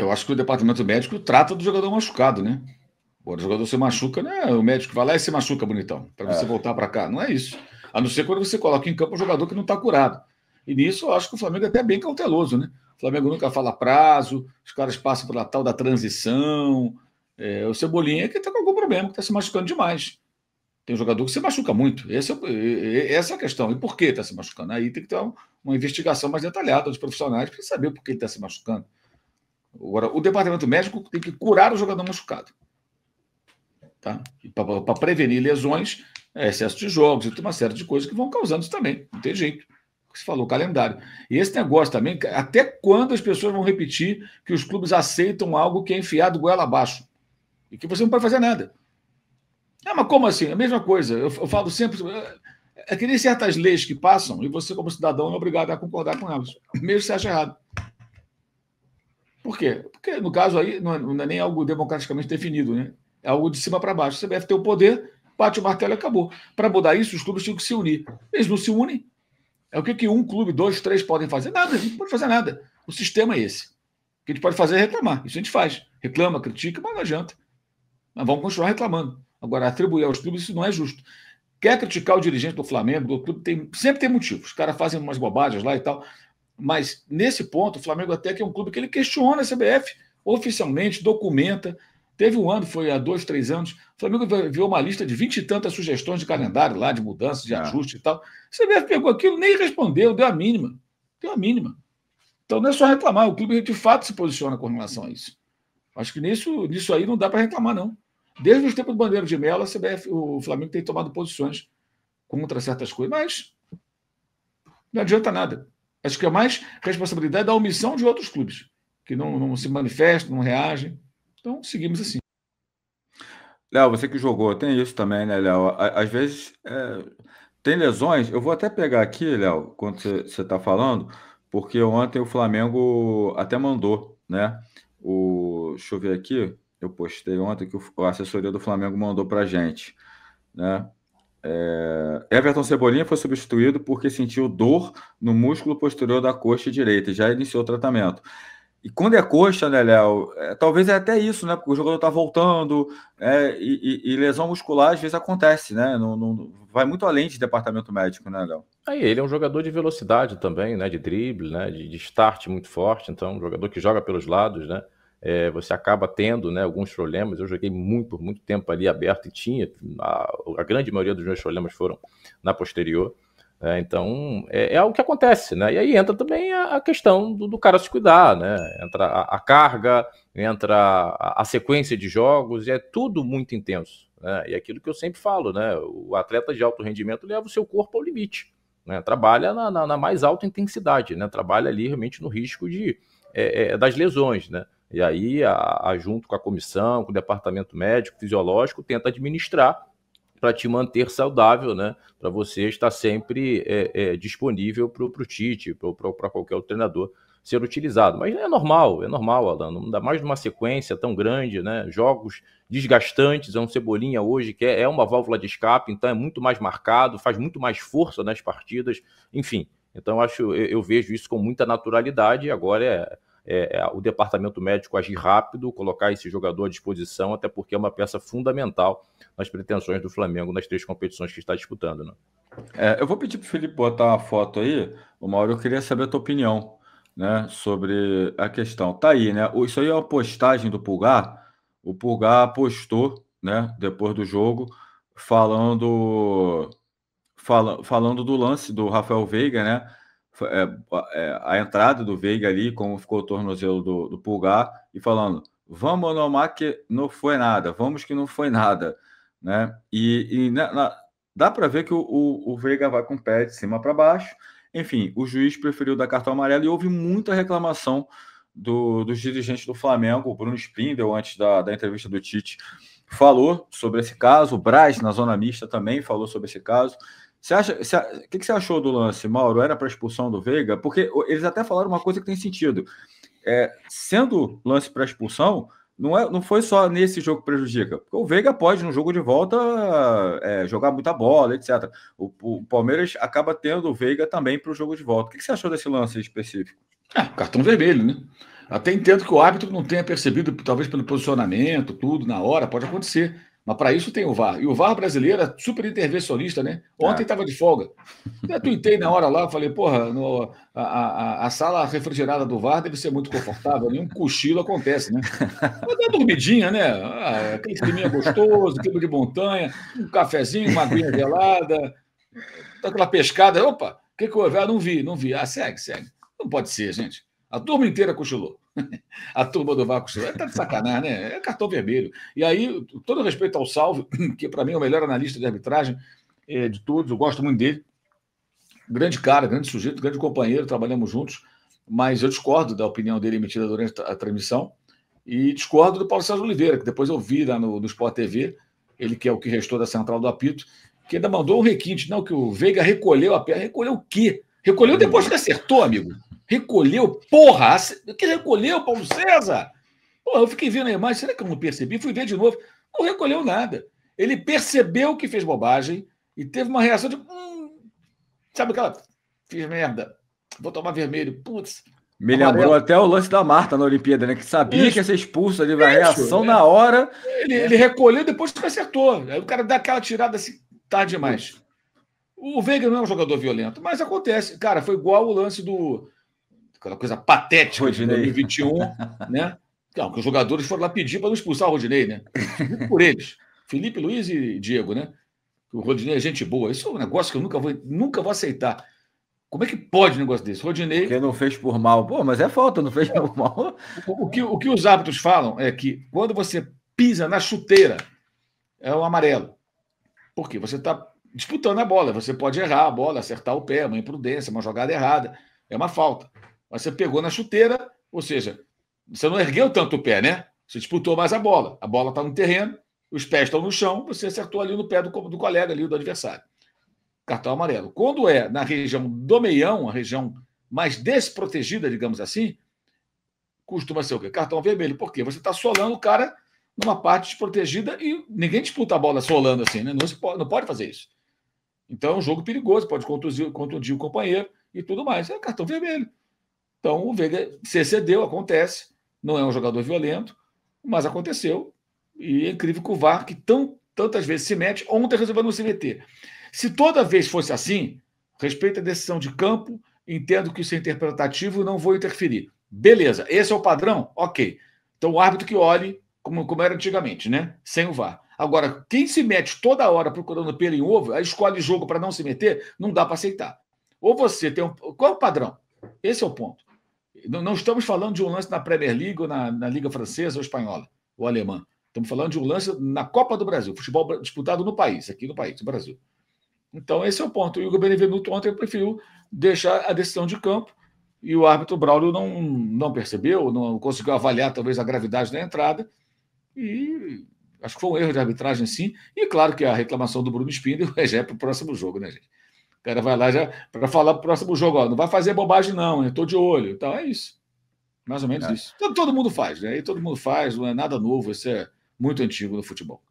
Eu acho que o departamento médico trata do jogador machucado, né? O jogador se machuca, né? O médico vai lá e se machuca, bonitão, para você é. voltar para cá. Não é isso. A não ser quando você coloca em campo um jogador que não está curado. E nisso eu acho que o Flamengo é até bem cauteloso, né? O Flamengo nunca fala prazo, os caras passam pela tal da transição. É, o Cebolinha é que está com algum problema, que está se machucando demais. Tem um jogador que se machuca muito. Esse é, essa é a questão. E por que está se machucando? Aí tem que ter uma investigação mais detalhada dos profissionais para saber por que ele está se machucando. Agora, o departamento médico tem que curar o jogador machucado. Tá? Para prevenir lesões, é, excesso de jogos e uma série de coisas que vão causando isso também. Não tem jeito. Você falou, calendário. E esse negócio também, até quando as pessoas vão repetir que os clubes aceitam algo que é enfiado goela abaixo e que você não pode fazer nada? Ah, mas como assim? A mesma coisa. Eu, eu falo sempre. É que nem certas leis que passam e você, como cidadão, é obrigado a concordar com elas, mesmo se acha errado. Por quê? Porque, no caso aí, não é, não é nem algo democraticamente definido, né? É algo de cima para baixo. Você deve ter o poder, bate o martelo e acabou. Para mudar isso, os clubes tinham que se unir. Eles não se unem. É o que, que um clube, dois, três podem fazer? Nada, a gente não pode fazer nada. O sistema é esse. O que a gente pode fazer é reclamar. Isso a gente faz. Reclama, critica, mas não adianta. Mas vamos continuar reclamando. Agora, atribuir aos clubes, isso não é justo. Quer criticar o dirigente do Flamengo, do clube, tem, sempre tem motivos. Os caras fazem umas bobagens lá e tal. Mas, nesse ponto, o Flamengo até que é um clube que ele questiona a CBF oficialmente, documenta. Teve um ano, foi há dois, três anos, o Flamengo viu uma lista de vinte e tantas sugestões de calendário lá, de mudanças, de é. ajuste e tal. A CBF pegou aquilo, nem respondeu, deu a mínima. Deu a mínima. Então não é só reclamar, o clube de fato se posiciona com relação a isso. Acho que nisso, nisso aí não dá para reclamar, não. Desde os tempos do Bandeira de Mello, a CBF, o Flamengo tem tomado posições contra certas coisas, mas não adianta nada. Acho que é mais responsabilidade da omissão de outros clubes, que não, não se manifestam, não reagem. Então, seguimos assim. Léo, você que jogou, tem isso também, né, Léo? Às vezes é, tem lesões. Eu vou até pegar aqui, Léo, quando você está falando, porque ontem o Flamengo até mandou, né? O, deixa eu ver aqui eu postei ontem que a assessoria do Flamengo mandou para gente. Né? É, Everton Cebolinha foi substituído porque sentiu dor no músculo posterior da coxa direita e já iniciou o tratamento. E quando é coxa, né, Léo? É, talvez é até isso, né? Porque o jogador está voltando é, e, e, e, lesão muscular às vezes acontece, né? Não, não, vai muito além de departamento médico, né, Léo? Aí ele é um jogador de velocidade também, né? De drible, né? De, de start muito forte, então um jogador que joga pelos lados, né? É, você acaba tendo né, alguns problemas. Eu joguei muito, por muito tempo ali aberto e tinha, a, a grande maioria dos meus problemas foram na posterior. É, então, é, é, algo que acontece, né? E aí entra também a, a questão do, do, cara se cuidar, né? Entra a, a carga, entra a, a, sequência de jogos, é tudo muito intenso. Né? E é aquilo que eu sempre falo, né? O atleta de alto rendimento leva o seu corpo ao limite, né? Trabalha na, na, na mais alta intensidade, né? Trabalha ali realmente no risco de, é, é das lesões, né? E aí, a, a, junto com a comissão, com o departamento médico, fisiológico, tenta administrar para te manter saudável, né? Para você estar sempre é, é, disponível para o Tite, para qualquer outro treinador ser utilizado. Mas é normal, é normal, Alan. Não dá mais numa sequência tão grande, né? Jogos desgastantes, é um Cebolinha hoje que é, é uma válvula de escape, então é muito mais marcado, faz muito mais força nas partidas, enfim. Então acho, eu, eu vejo isso com muita naturalidade. Agora é é, é, o departamento médico agir rápido, colocar esse jogador à disposição, até porque é uma peça fundamental nas pretensões do Flamengo nas três competições que está disputando. Né? É, eu vou pedir para o Felipe botar uma foto aí. O Mauro, eu queria saber a tua opinião né, sobre a questão. Tá aí, né? Isso aí é uma postagem do Pulgar. O Pulgar postou, né, depois do jogo, falando, fala, falando do lance do Rafael Veiga, né? É, é, a entrada do Veiga ali, como ficou o tornozelo do, do Pulgar, e falando: vamos nomar que não foi nada, vamos que não foi nada. Né? E, e na, na, dá para ver que o, o, o, Veiga vai com o pé de cima para baixo. Enfim, o juiz preferiu dar cartão amarelo e houve muita reclamação do, dos dirigentes do Flamengo. O Bruno Spindel, antes da, da entrevista do Tite, falou sobre esse caso. O Braz, na zona mista, também falou sobre esse caso. Você acha, você, o que, você achou do lance, Mauro? Era para expulsão do Veiga? Porque eles até falaram uma coisa que tem sentido. É, sendo lance para expulsão, não, é, não foi só nesse jogo que prejudica. Porque o Veiga pode, no jogo de volta, é, jogar muita bola, etc. O, o, Palmeiras acaba tendo o Veiga também para o jogo de volta. O que, você achou desse lance específico? Ah, cartão vermelho, né? Até entendo que o árbitro não tenha percebido, talvez pelo posicionamento, tudo, na hora, pode acontecer. Mas para isso tem o VAR. E o VAR brasileiro é super intervencionista, né? Ontem estava é. de folga. Eu tuitei na hora lá, falei, porra, no, a, a, a, sala refrigerada do VAR deve ser muito confortável, nenhum cochilo acontece, né? Mas dá dormidinha, né? Ah, aquele esqueminha gostoso, clima de montanha, um cafezinho, uma aguinha gelada, aquela pescada. Opa, o que, que houve? Ah, não vi, não vi. Ah, segue, segue. Não pode ser, gente. A turma inteira cochilou. A turma do VAR cochilou. Tá de sacanagem, né? É cartão vermelho. E aí, todo respeito ao Salve, que para mim é o melhor analista de arbitragem é, de todos, eu gosto muito dele. Grande cara, grande sujeito, grande companheiro, trabalhamos juntos, mas eu discordo da opinião dele emitida durante a transmissão e discordo do Paulo César Oliveira, que depois eu vi lá no, no Sport TV, ele que é o que restou da central do apito, que ainda mandou um requinte, não, que o Veiga recolheu a perna. Recolheu o quê? Recolheu depois que acertou, amigo. Recolheu, porra! Que recolheu, Paulo César? Porra, eu fiquei vendo a imagem, será que eu não percebi? Fui ver de novo. Não recolheu nada. Ele percebeu que fez bobagem e teve uma reação de. Hum, sabe aquela. Fiz merda. Vou tomar vermelho. Putz. Me amarelo. lembrou até o lance da Marta na Olimpíada, né? Que sabia Isso. que ia ser expulso ali, a reação é. na hora. Ele, ele, recolheu depois que acertou. Aí o cara dá aquela tirada assim, tarde demais. O Veiga não é um jogador violento, mas acontece. Cara, foi igual o lance do aquela coisa patética Rodinei. de 2021, né? Não, que os jogadores foram lá pedir para não expulsar o Rodinei, né? Por eles. Felipe, Luiz e Diego, né? O Rodinei é gente boa. Isso é um negócio que eu nunca vou, nunca vou aceitar. Como é que pode um negócio desse? Rodinei. Quem não fez por mal. Pô, mas é falta, não fez por mal. O, que, o que os árbitros falam é que quando você pisa na chuteira, é o amarelo. Por quê? Você está disputando a bola. Você pode errar a bola, acertar o pé, uma imprudência, uma jogada errada. É uma falta. Mas você pegou na chuteira, ou seja, você não ergueu tanto o pé, né? Você disputou mais a bola. A bola está no terreno, os pés estão no chão, você acertou ali no pé do, do colega, ali, do adversário. Cartão amarelo. Quando é na região do meião, a região mais desprotegida, digamos assim, costuma ser o quê? Cartão vermelho. Por quê? Você está solando o cara numa parte desprotegida e ninguém disputa a bola solando assim, né? Não, pode, não pode fazer isso. Então é um jogo perigoso, pode contundir, contundir o companheiro e tudo mais. É cartão vermelho. Então o Veiga se excedeu, acontece. Não é um jogador violento, mas aconteceu. E é incrível que o VAR, que tão, tantas vezes se mete, ontem resolveu não se meter. Se toda vez fosse assim, respeito a decisão de campo, entendo que isso é interpretativo, não vou interferir. Beleza, esse é o padrão? Ok. Então o árbitro que olhe, como, como era antigamente, né? Sem o VAR. Agora, quem se mete toda hora procurando pelo em ovo, aí escolhe jogo para não se meter, não dá para aceitar. Ou você tem um. Qual é o padrão? Esse é o ponto. Não estamos falando de um lance na Premier League ou na, na Liga Francesa ou Espanhola ou Alemã. Estamos falando de um lance na Copa do Brasil, futebol disputado no país, aqui no país, no Brasil. Então, esse é o ponto. E o Benevenuto ontem preferiu deixar a decisão de campo e o árbitro Braulio não, não percebeu, não conseguiu avaliar talvez a gravidade da entrada e acho que foi um erro de arbitragem sim. E claro que a reclamação do Bruno Spindler é para o próximo jogo, né, gente? Cara vai lá já para falar para o próximo jogo, ó, não vai fazer bobagem não, estou de olho. Então é isso. Mais ou menos é. isso. Todo, todo mundo faz, né? E todo mundo faz, não é nada novo, isso é muito antigo no futebol.